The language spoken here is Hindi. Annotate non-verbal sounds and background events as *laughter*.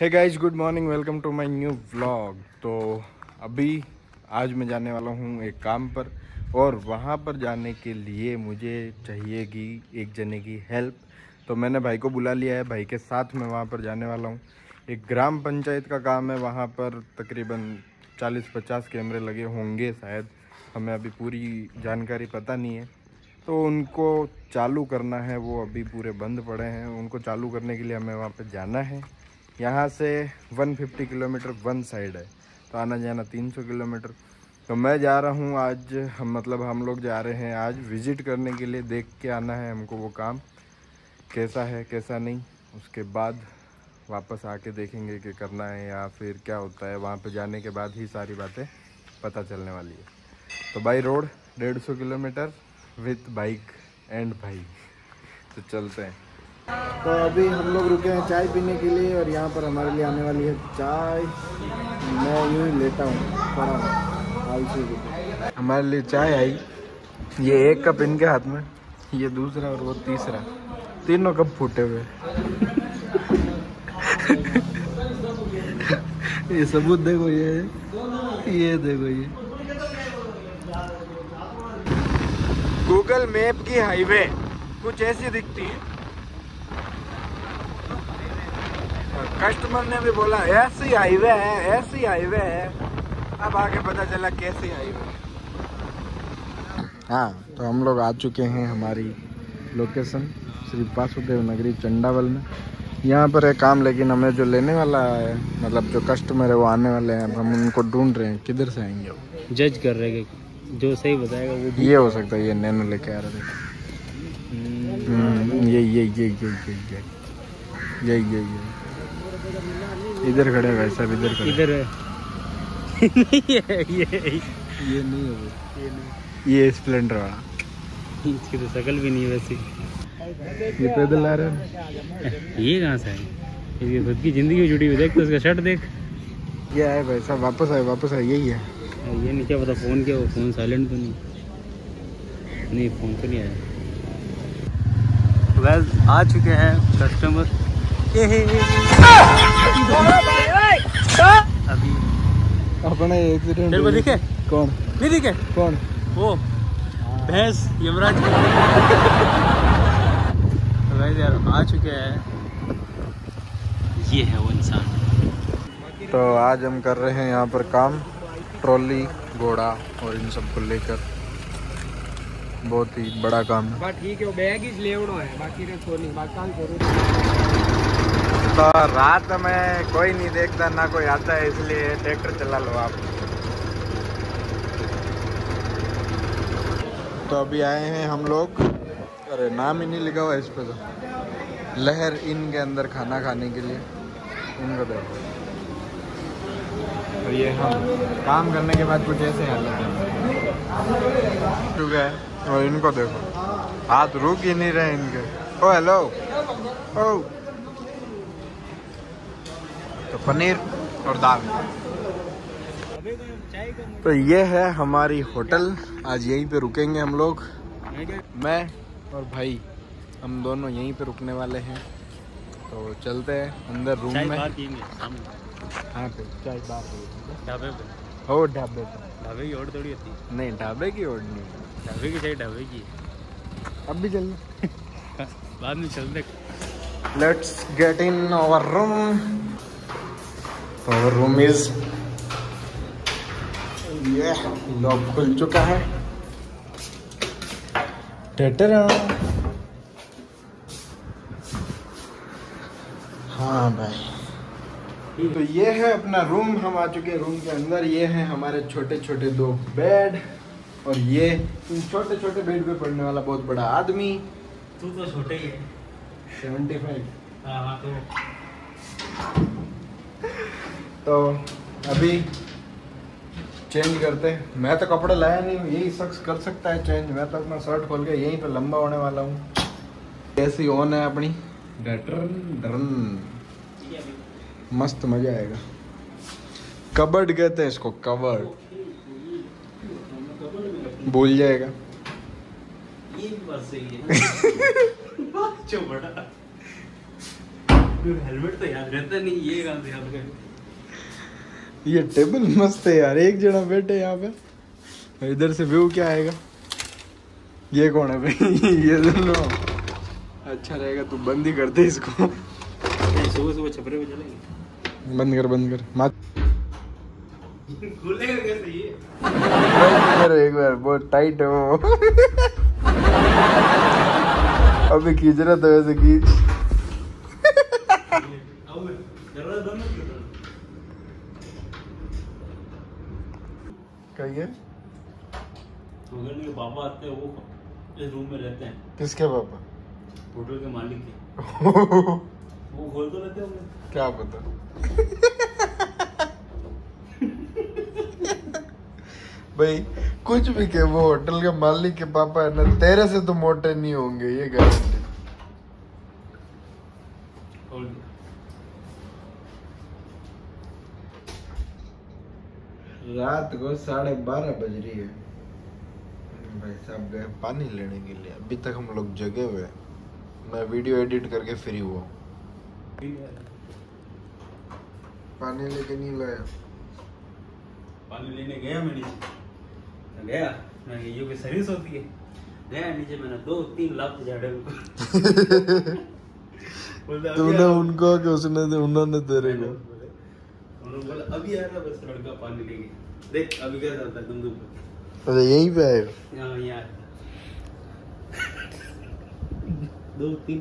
है guys good morning welcome to my new vlog तो अभी आज मैं जाने वाला हूँ एक काम पर और वहाँ पर जाने के लिए मुझे चाहिएगी एक जने की हेल्प तो मैंने भाई को बुला लिया है। भाई के साथ मैं वहाँ पर जाने वाला हूँ। एक ग्राम पंचायत का काम है। वहाँ पर तकरीबन 40-50 कैमरे लगे होंगे शायद। हमें अभी पूरी जानकारी पता नहीं है। तो उनको चालू करना है। वो अभी पूरे बंद पड़े हैं। उनको चालू करने के लिए हमें वहाँ पर जाना है। यहाँ से 150 किलोमीटर वन साइड है तो आना जाना 300 किलोमीटर। तो मैं जा रहा हूँ आज, हम मतलब हम लोग जा रहे हैं आज विज़िट करने के लिए, देख के आना है हमको वो काम, कैसा है, कैसा नहीं। उसके बाद वापस आके देखेंगे कि करना है या फिर क्या होता है। वहाँ पे जाने के बाद ही सारी बातें पता चलने वाली है। तो बाई रोड डेढ़ सौ किलोमीटर विथ बाइक एंड भाई तो चलते हैं। तो अभी हम लोग रुके हैं चाय पीने के लिए और यहाँ पर हमारे लिए आने वाली है चाय। मैं यूँ ही लेता हूँ आलसी की हमारे लिए चाय आई। ये एक कप इनके हाथ में, ये दूसरा और वो तीसरा। तीनों कप फूटे हुए। *laughs* ये सबूत देखो, ये ये देखो, ये। गूगल मैप की हाईवे कुछ ऐसी दिखती है। कस्टमर ने भी बोला ऐसी हाईवे है ऐसी हाईवे है। अब आगे पता चला कैसी हाईवे हाँ। तो हम लोग आ चुके हैं हमारी लोकेशन श्री वासुदेव नगरी चंडावल में। यहाँ पर है काम लेकिन हमें जो लेने वाला है मतलब जो कस्टमर है वो आने वाले हैं। हम उनको ढूंढ रहे हैं किधर से आएँगे वो। जज कर रहे हैं जो सही बताएगा वो ये हो सकता है ये नैनो लेके आ रहे थे। हम्म, ये ये ये ये ये ये ये ये ये। इधर खड़े भाई साहब इधर खड़े इधर है। नहीं है ये ये नहीं है वो। ये स्प्लेंडर वाला। इसकी तो शकल भी नहीं है वैसी। ये पैदल आ रहा है। ये कहाँ से है इसकी खुद की ज़िंदगी जुड़ी हुई देख तो उसका शर्ट देख। ये आए भाई साहब वापस आए वापस आए यही है। ये नहीं क्या पता फ़ोन क्या वो फ़ोन साइलेंट तो नहीं। नहीं फ़ोन तो नहीं आया। वेल आ चुके हैं कस्टमर अभी अपना एक्सीडेंट तेरे को दिखे? कौन? नहीं दिखे? कौन? वो भैंस यमराज तो यार आ चुके हैं। ये है वो इंसान। तो आज हम कर रहे हैं यहाँ पर काम ट्रॉली घोड़ा और इन सबको लेकर। बहुत ही बड़ा काम है। ठीक है बैग ही है बाकी रे सोनी करो। तो रात में कोई नहीं देखता, ना कोई आता है, इसलिए ट्रैक्टर चला लो आप। तो अभी आए हैं हम लोग। अरे, नाम ही नहीं लिखा हुआ इस पे तो। लहर इन के अंदर खाना खाने के लिए। इनको देखो। तो ये हम काम करने के बाद कुछ ऐसे हालत है। और इनको देखो। हाथ रुक ही नहीं रहे इनके। Oh hello oh. तो पनीर और दाल। तो ये है हमारी होटल। आज यहीं पे रुकेंगे हम लोग। मैं और भाई हम दोनों यहीं पे रुकने वाले हैं। तो चलते हैं अंदर रूम में। हाँ पे चाय बार ढाबे पे। हो ढाबे पे। ढाबे की ओर थोड़ी होती। नहीं ढाबे की ओर नहीं। ढाबे की चाहिए ढाबे की। अब भी चलना। *laughs* बाद में चलते। Let's get in our room our room is ये लॉक खुल चुका है। टेटरा हाँ भाई। तो ये है अपना रूम हम आ चुके हैं रूम के अंदर। ये है हमारे छोटे छोटे दो बेड और ये इन छोटे छोटे बेड पे पड़ने वाला बहुत बड़ा आदमी। तू तो छोटे ही है। सेवेंटी फाइव हाँ हाँ तो। तो अभी चेंज करते हैं। मैं तो कपड़े लाया नहीं हूँ यही शख्स कर सकता है चेंज मैं तो अपना शर्ट खोल के यहीं पे लंबा होने वाला हूँ। ऐसी ऑन है अपनी। डटरन डरन मस्त मज़ा आएगा। कबर्ड कहते हैं इसको कबर्ड। भूल जाएगा। *laughs* *laughs* है हेलमेट तो याद रहता नहीं ये काम से याद कर ये टेबल मस्त है यार एक जना बैठे यहाँ पे। इधर से व्यू क्या आएगा? ये कौन है भाई? *laughs* ये दोनों। अच्छा रहेगा तू बंद ही कर दे इसको। सुबह सुबह छपरे में चलेंगे। बंद कर बंद कर। मात खुलेगा कैसे ये? एक बार बहुत टाइट है वो। अभी खींच रहा था वैसे खींच अब दरवाज़ा बंद मत करो कहिए? के पापा आते हैं वो इस रूम में रहते हैं। किसके पापा होटल के मालिक के। वो खोल तो लेते होंगे। क्या पता? भाई कुछ भी के वो होटल के मालिक के पापा है ना तेरे से तो मोटे नहीं होंगे ये गारंटी खोल दिया रात को साढ़े बारह बज रही है। भाई साहब गए पानी लेने के लिए। अभी तक हम लोग जगे हुए मैं वीडियो एडिट करके फ्री हुआ पानी लेके नहीं लाया। पानी लेने गया मैं नीचे। गया? मैं ये की सर्विस होती है। गया नीचे मैंने दो तीन लाख झाड़े उनको *laughs* तूने। उनको कि उसने उन्होंने तेरे को? उन्होंने बोला अभी आ रहा बस लड़का पानी लेके। देख अभी क्या होता है तुम अरे यहीं पे आएगा यहाँ यहाँ दो तीन